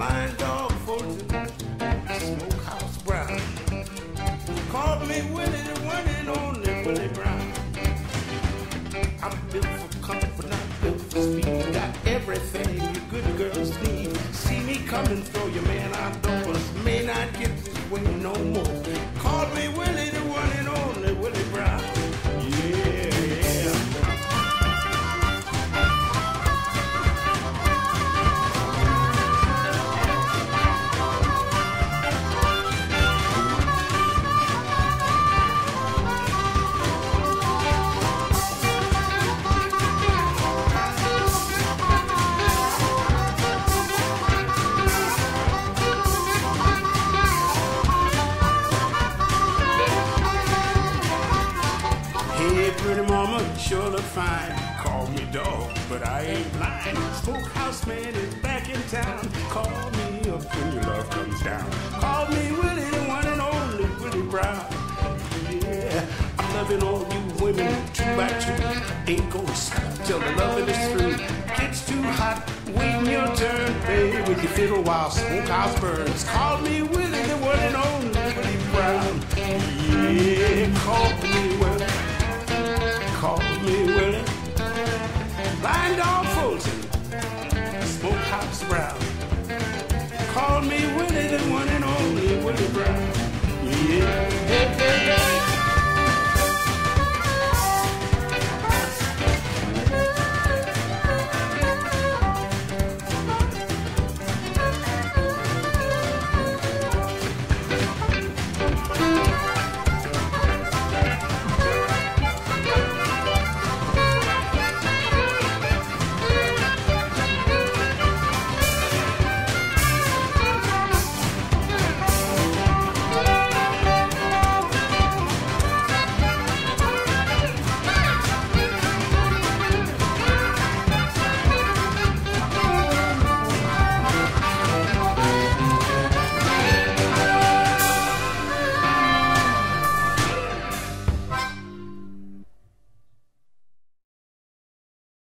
Blind Dog Fulton, Smokehouse Brown. Called me Willie, the one and only Willie Brown. I'm built for comfort, not built for speed. Got everything you good girls need. See me coming from sure look fine. Call me dog, but I ain't blind. Smokehouse man is back in town. Call me up when your love comes down. Call me Willie, the one and only Willie Brown. Yeah, I'm loving all you women two by two. Ain't gonna stop till the loving is through. Gets too hot, waiting your turn. Play with your fiddle while smokehouse burns. Call me Willie, the one and only Willie Brown. Yeah, call me Willie. call me Willie, the one and only Willie Brown. Yeah.